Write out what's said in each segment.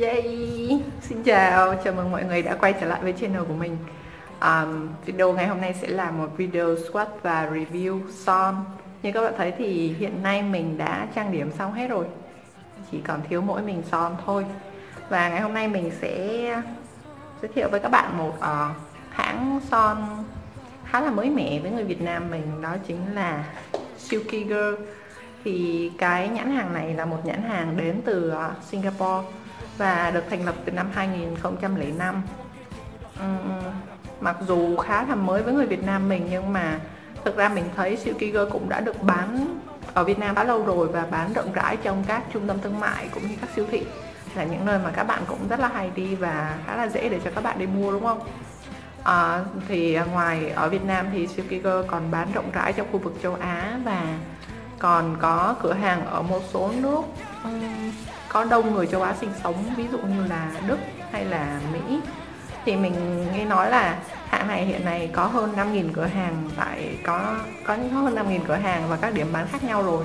Yay! Xin chào, chào mừng mọi người đã quay trở lại với channel của mình. Um, Video ngày hôm nay sẽ là một video swatch và review son Như các bạn thấy thì hiện nay mình đã trang điểm xong hết rồi. Chỉ còn thiếu mỗi mình son thôi. Và ngày hôm nay mình sẽ giới thiệu với các bạn một uh, hãng son khá là mới mẻ với người Việt Nam mình Đó chính là Silky Girl. Thì cái nhãn hàng này là một nhãn hàng đến từ uh, Singapore và được thành lập từ năm 2005 uhm, ừ, mặc dù khá là mới với người Việt Nam mình nhưng mà thực ra mình thấy siêu Kiger cũng đã được bán ở Việt Nam đã lâu rồi và bán rộng rãi trong các trung tâm thương mại cũng như các siêu thị là những nơi mà các bạn cũng rất là hay đi và khá là dễ để cho các bạn đi mua đúng không? À, thì ngoài ở Việt Nam thì siêu Kiger còn bán rộng rãi trong khu vực châu Á và còn có cửa hàng ở một số nước có đông người châu Á sinh sống ví dụ như là Đức hay là Mỹ. Thì mình nghe nói là hãng này hiện nay có hơn 5.000 cửa hàng tại có có hơn 5.000 cửa hàng và các điểm bán khác nhau rồi.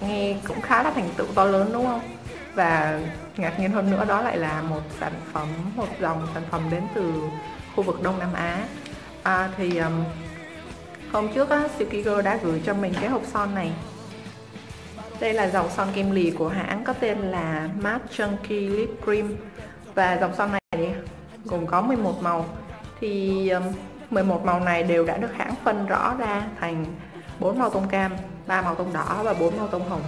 Nghe cũng khá là thành tựu to lớn đúng không? Và ngạc nhiên hơn nữa đó lại là một sản phẩm một dòng sản phẩm đến từ khu vực Đông Nam Á. À, thì um, hôm trước á, Silky Girl đã gửi cho mình cái hộp son này đây là dòng son kem lì của hãng có tên là Matte Chunky Lip Cream. Và dòng son này gồm có 11 màu. Thì um, 11 màu này đều đã được hãng phân rõ ra thành 4 màu tông cam, 3 màu tông đỏ và 4 màu tông hồng.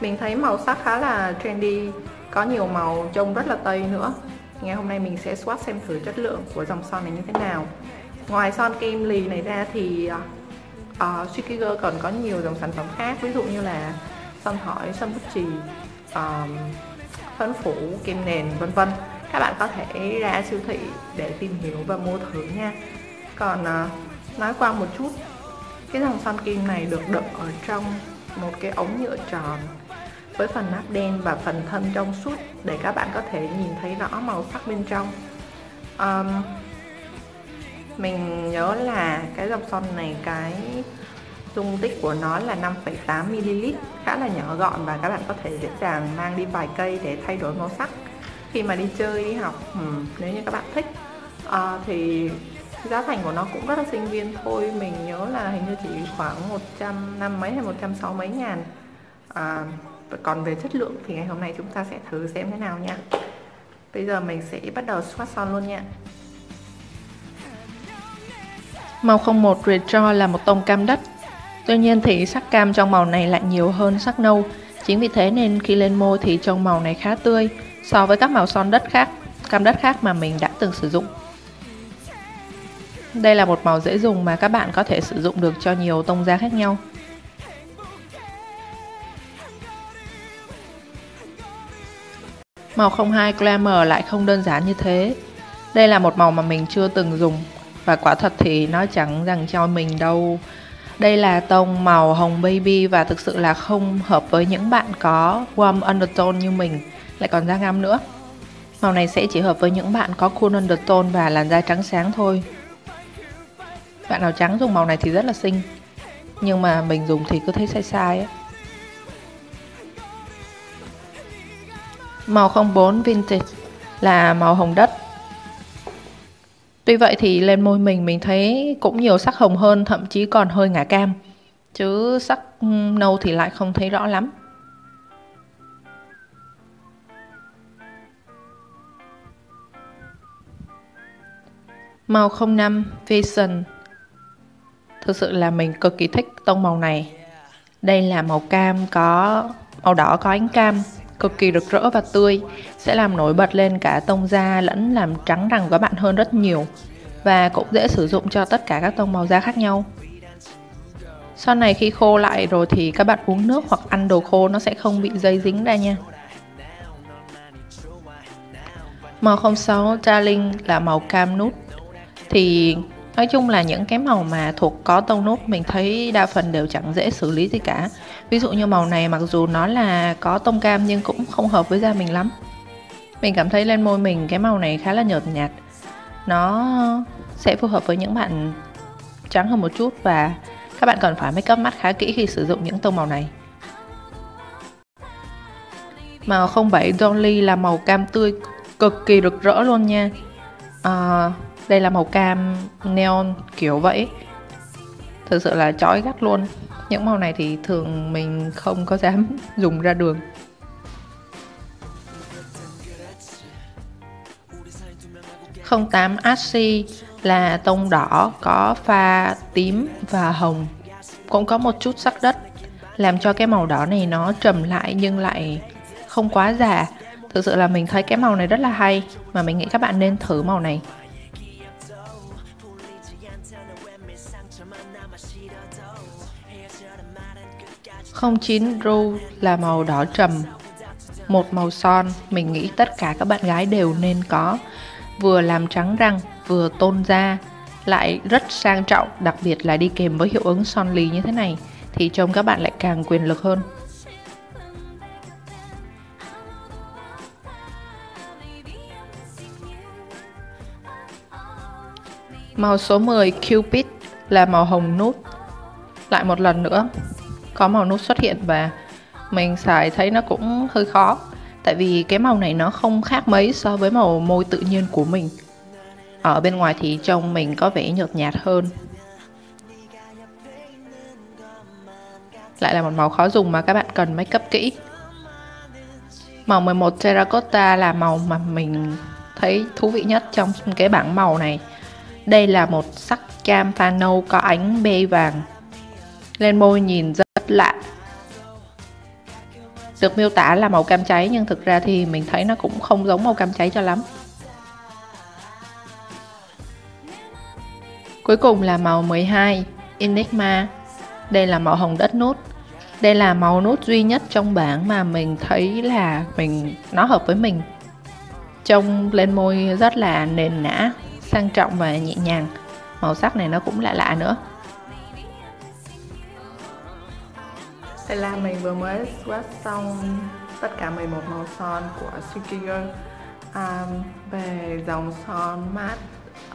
Mình thấy màu sắc khá là trendy có nhiều màu trông rất là tây nữa. Ngày hôm nay mình sẽ swatch xem thử chất lượng của dòng son này như thế nào. Ngoài son kem lì này ra thì uh, uh Shikiger còn có nhiều dòng sản phẩm khác ví dụ như là son hỏi, son bút chì, um, phấn phủ, kem nền vân vân. Các bạn có thể ra siêu thị để tìm hiểu và mua thử nha. Còn uh, nói qua một chút cái dòng son kim này được đựng ở trong một cái ống nhựa tròn với phần nắp đen và phần thân trong suốt để các bạn có thể nhìn thấy rõ màu sắc bên trong. Um, mình nhớ là cái dòng son này cái dung tích của nó là 5,8ml khá là nhỏ gọn và các bạn có thể dễ dàng mang đi vài cây để thay đổi màu sắc. Khi mà đi chơi đi học ừ, nếu như các bạn thích à, thì giá thành của nó cũng rất là sinh viên thôi. Mình nhớ là hình như chỉ khoảng 100 năm mấy hay 160 mấy ngàn. À, còn về chất lượng thì ngày hôm nay chúng ta sẽ thử xem thế nào nha. Bây giờ mình sẽ bắt đầu swatch son luôn nha. Màu 01 Retro là một tông cam đất. Tuy nhiên thì sắc cam trong màu này lại nhiều hơn sắc nâu Chính vì thế nên khi lên môi thì trông màu này khá tươi so với các màu son đất khác, cam đất khác mà mình đã từng sử dụng. Đây là một màu dễ dùng mà các bạn có thể sử dụng được cho nhiều tông da khác nhau. Màu 02 Glamour lại không đơn giản như thế. Đây là một màu mà mình chưa từng dùng và quả thật thì nó chẳng dành cho mình đâu. Đây là tông màu hồng baby và thực sự là không hợp với những bạn có warm undertone như mình, lại còn da ngăm nữa. Màu này sẽ chỉ hợp với những bạn có cool undertone và làn da trắng sáng thôi. Bạn nào trắng dùng màu này thì rất là xinh, nhưng mà mình dùng thì cứ thấy sai sai ấy. Màu 04 Vintage là màu hồng đất Tuy vậy thì lên môi mình mình thấy cũng nhiều sắc hồng hơn, thậm chí còn hơi ngả cam. Chứ sắc nâu thì lại không thấy rõ lắm. Màu 05 Vision Thực sự là mình cực kỳ thích tông màu này. Đây là màu cam có màu đỏ có ánh cam cực kỳ rực rỡ và tươi, sẽ làm nổi bật lên cả tông da lẫn làm trắng răng của bạn hơn rất nhiều và cũng dễ sử dụng cho tất cả các tông màu da khác nhau. Sau này khi khô lại rồi thì các bạn uống nước hoặc ăn đồ khô nó sẽ không bị dây dính ra nha. Màu 06 Darling là màu cam nút, Thì Nói chung là những cái màu mà thuộc có tông nốt mình thấy đa phần đều chẳng dễ xử lý gì cả. Ví dụ như màu này mặc dù nó là có tông cam nhưng cũng không hợp với da mình lắm. Mình cảm thấy lên môi mình cái màu này khá là nhợt nhạt. Nó sẽ phù hợp với những bạn trắng hơn một chút và các bạn cần phải make up mắt khá kỹ khi sử dụng những tông màu này. Màu 07 Dolly là màu cam tươi cực kỳ rực rỡ luôn nha. À, đây là màu cam neon kiểu vậy. Thực sự là chói gắt luôn. Những màu này thì thường mình không có dám dùng ra đường. 08 Assi là tông đỏ, có pha tím và hồng. Cũng có một chút sắc đất, làm cho cái màu đỏ này nó trầm lại nhưng lại không quá già. Thực sự là mình thấy cái màu này rất là hay, mà mình nghĩ các bạn nên thử màu này. Không chín là màu đỏ trầm, một màu son. Mình nghĩ tất cả các bạn gái đều nên có. Vừa làm trắng răng, vừa tôn da, lại rất sang trọng, đặc biệt là đi kèm với hiệu ứng son lì như thế này, thì trông các bạn lại càng quyền lực hơn. Màu số 10 Cupid là màu hồng nút. Lại một lần nữa. Có màu nút xuất hiện và Mình xài thấy nó cũng hơi khó. Tại vì cái màu này nó không khác mấy so với màu môi tự nhiên của mình. Ở bên ngoài thì trông mình có vẻ nhợt nhạt hơn. Lại là một màu khó dùng mà các bạn cần make up kỹ. Màu 11 Terracotta là màu mà mình thấy thú vị nhất trong cái bảng màu này. Đây là một sắc cam pha nâu có ánh bê vàng. Lên môi nhìn rất lạ. Được miêu tả là màu cam cháy nhưng thực ra thì mình thấy nó cũng không giống màu cam cháy cho lắm. Cuối cùng là màu 12 Enigma. Đây là màu hồng đất nút. Đây là màu nút duy nhất trong bảng mà mình thấy là mình nó hợp với mình. Trông lên môi rất là nền nã, sang trọng và nhẹ nhàng. Màu sắc này nó cũng lạ lạ nữa. Đây là mình vừa mới swatch xong tất cả 11 màu son của Sukiger um, à, về dòng son matte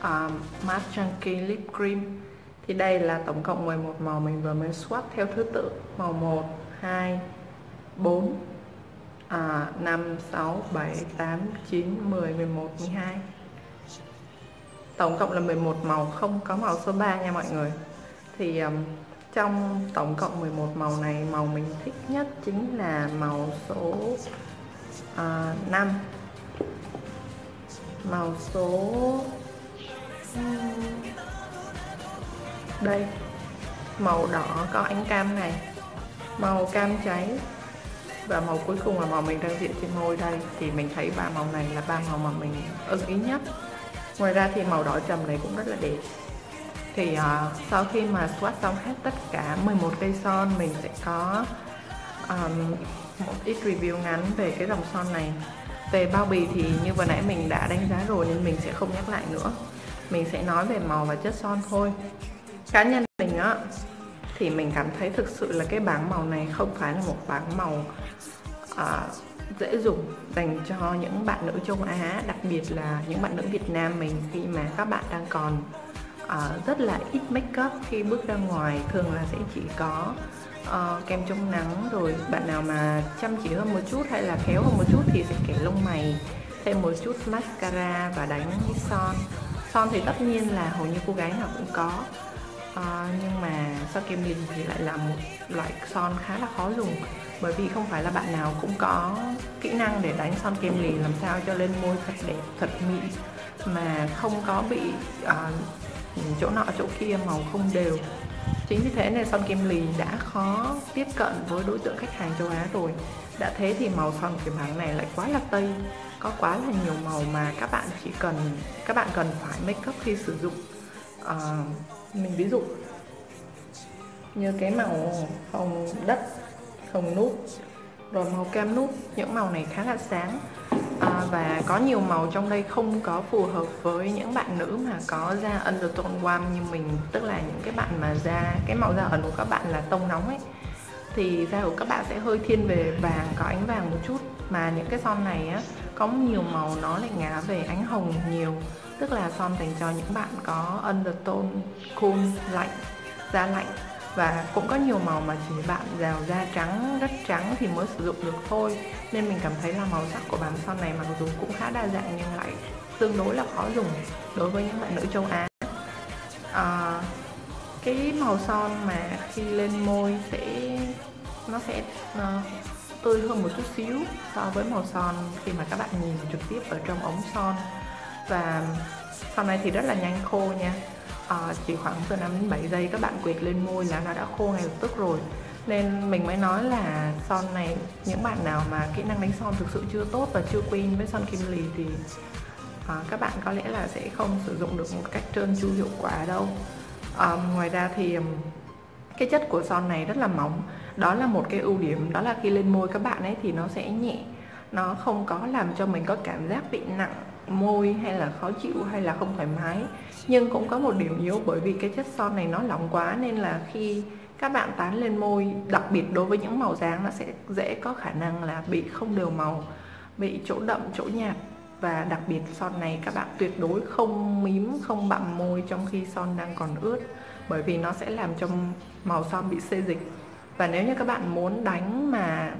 um, matte chunky lip cream. Thì đây là tổng cộng 11 màu mình vừa mới swatch theo thứ tự. Màu 1, 2, 4 à, 5, 6, 7, 8, 9, 10, 11, 12 Tổng cộng là 11 màu, không có màu số 3 nha mọi người. Thì um, trong tổng cộng 11 màu này màu mình thích nhất chính là màu số à, uh, 5 màu số đây màu đỏ có ánh cam này màu cam cháy. Và màu cuối cùng là màu mình đang diện trên môi đây thì mình thấy ba màu này là ba màu mà mình ưng ý nhất. Ngoài ra thì màu đỏ trầm này cũng rất là đẹp thì uh, sau khi mà swatch xong hết tất cả 11 cây son mình sẽ có um, một ít review ngắn về cái dòng son này. Về bao bì thì như vừa nãy mình đã đánh giá rồi nên mình sẽ không nhắc lại nữa. Mình sẽ nói về màu và chất son thôi. Cá nhân mình á thì mình cảm thấy thực sự là cái bảng màu này không phải là một bảng màu uh, dễ dùng dành cho những bạn nữ châu Á đặc biệt là những bạn nữ Việt Nam mình khi mà các bạn đang còn uh, rất là ít make up khi bước ra ngoài thường là sẽ chỉ có uh, kem chống nắng rồi. Bạn nào mà chăm chỉ hơn một chút hay là khéo hơn một chút thì sẽ kẻ lông mày thêm một chút mascara và đánh son. Son thì tất nhiên là hầu như cô gái nào cũng có. Uh, nhưng mà son kem nhìn thì lại là một loại son khá là khó dùng. Bởi vì không phải là bạn nào cũng có kỹ năng để đánh son kem lì làm sao cho lên môi thật đẹp thật mịn mà không có bị uh, chỗ nọ chỗ kia màu không đều. Chính vì thế nên son kim lì đã khó tiếp cận với đối tượng khách hàng châu Á rồi. Đã thế thì màu son của bảng này lại quá là tây. Có quá là nhiều màu mà các bạn chỉ cần các bạn cần phải make up khi sử dụng. À, mình ví dụ như cái màu hồng đất hồng nút rồi màu cam nút những màu này khá là sáng và có nhiều màu trong đây không có phù hợp với những bạn nữ mà có da undertone warm như mình, tức là những cái bạn mà da, cái màu da ẩn của các bạn là tông nóng ấy. Thì da của các bạn sẽ hơi thiên về vàng, có ánh vàng một chút. Mà những cái son này á, có nhiều màu nó lại ngả về ánh hồng nhiều. Tức là son dành cho những bạn có undertone cool, lạnh, da lạnh và cũng có nhiều màu mà chỉ bạn rào da trắng rất trắng thì mới sử dụng được thôi. Nên mình cảm thấy là màu sắc của bàn son này mặc dù cũng khá đa dạng nhưng lại tương đối là khó dùng đối với những bạn nữ châu Á. À, cái màu son mà khi lên môi sẽ nó sẽ uh, tươi hơn một chút xíu so với màu son khi mà các bạn nhìn trực tiếp ở trong ống son. Và son này thì rất là nhanh khô nha uh, chỉ khoảng từ 5 đến 7 giây các bạn quệt lên môi là nó đã khô ngay lập tức rồi. Nên mình mới nói là son này những bạn nào mà kỹ năng đánh son thực sự chưa tốt và chưa quen với son kim lì thì à, các bạn có lẽ là sẽ không sử dụng được một cách trơn tru hiệu quả đâu. À, ngoài ra thì cái chất của son này rất là mỏng. Đó là một cái ưu điểm đó là khi lên môi các bạn ấy thì nó sẽ nhẹ. Nó không có làm cho mình có cảm giác bị nặng môi hay là khó chịu hay là không thoải mái. Nhưng cũng có một điểm yếu bởi vì cái chất son này nó lỏng quá nên là khi các bạn tán lên môi, đặc biệt đối với những màu dáng, nó sẽ dễ có khả năng là bị không đều màu, bị chỗ đậm, chỗ nhạt. Và đặc biệt son này các bạn tuyệt đối không mím, không bặm môi trong khi son đang còn ướt, bởi vì nó sẽ làm cho màu son bị xê dịch và nếu như các bạn muốn đánh mà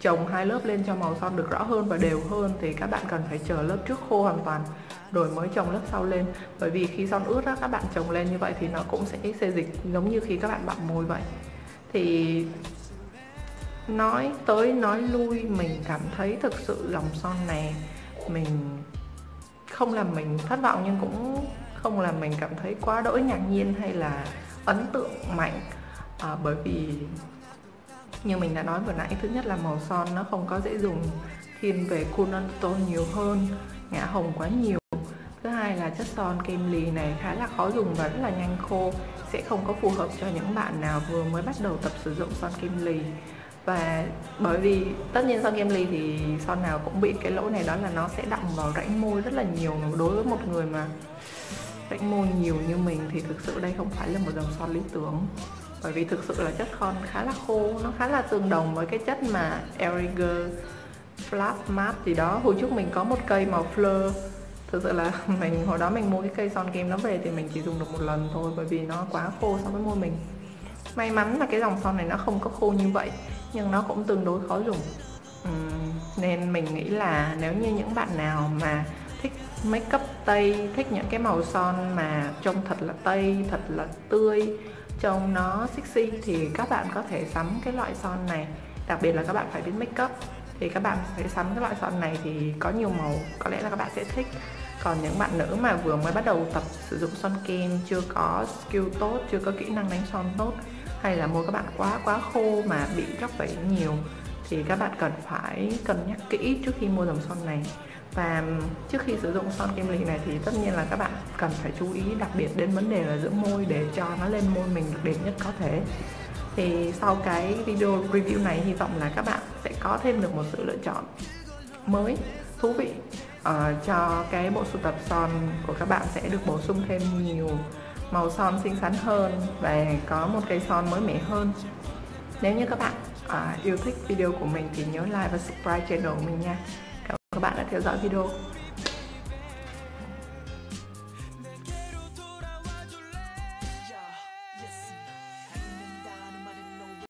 trồng hai lớp lên cho màu son được rõ hơn và đều hơn thì các bạn cần phải chờ lớp trước khô hoàn toàn rồi mới trồng lớp sau lên. Bởi vì khi son ướt á, các bạn trồng lên như vậy thì nó cũng sẽ xê dịch giống như khi các bạn bặm môi vậy. Thì nói tới nói lui mình cảm thấy thực sự dòng son này mình không làm mình thất vọng nhưng cũng không làm mình cảm thấy quá đỗi ngạc nhiên hay là ấn tượng mạnh. À, bởi vì như mình đã nói vừa nãy, thứ nhất là màu son nó không có dễ dùng thiên về cool tone nhiều hơn, ngã hồng quá nhiều. Thứ hai là chất son kem lì này khá là khó dùng và rất là nhanh khô, sẽ không có phù hợp cho những bạn nào vừa mới bắt đầu tập sử dụng son kem lì. Và bởi vì tất nhiên son kem ly thì son nào cũng bị cái lỗi này, đó là nó sẽ đọng vào rãnh môi rất là nhiều. Đối với một người mà rãnh môi nhiều như mình thì thực sự đây không phải là một dòng son lý tưởng bởi vì thực sự là chất con khá là khô nó khá là tương đồng với cái chất mà Eriger Flat Matte gì đó. Hồi trước mình có một cây màu fleur. Thực sự là mình hồi đó mình mua cái cây son kem nó về thì mình chỉ dùng được một lần thôi bởi vì nó quá khô so với môi mình. May mắn là cái dòng son này nó không có khô như vậy nhưng nó cũng tương đối khó dùng. Uhm, nên mình nghĩ là nếu như những bạn nào mà thích make up tây thích những cái màu son mà trông thật là tây thật là tươi trông nó sexy thì các bạn có thể sắm cái loại son này. Đặc biệt là các bạn phải biết make up. Thì các bạn phải sắm cái loại son này thì có nhiều màu, có lẽ là các bạn sẽ thích. Còn những bạn nữ mà vừa mới bắt đầu tập sử dụng son kem, chưa có skill tốt, chưa có kỹ năng đánh son tốt, hay là môi các bạn quá quá khô mà bị róc vẩy nhiều, thì các bạn cần phải cân nhắc kỹ trước khi mua dòng son này và trước khi sử dụng son kem lì này thì tất nhiên là các bạn cần phải chú ý đặc biệt đến vấn đề là dưỡng môi để cho nó lên môi mình được đẹp nhất có thể. Thì sau cái video review này hy vọng là các bạn sẽ có thêm được một sự lựa chọn mới thú vị uh, cho cái bộ sưu tập son của các bạn sẽ được bổ sung thêm nhiều màu son xinh xắn hơn và có một cây son mới mẻ hơn. Nếu như các bạn uh, yêu thích video của mình thì nhớ like và subscribe channel của mình nha các bạn đã theo dõi video.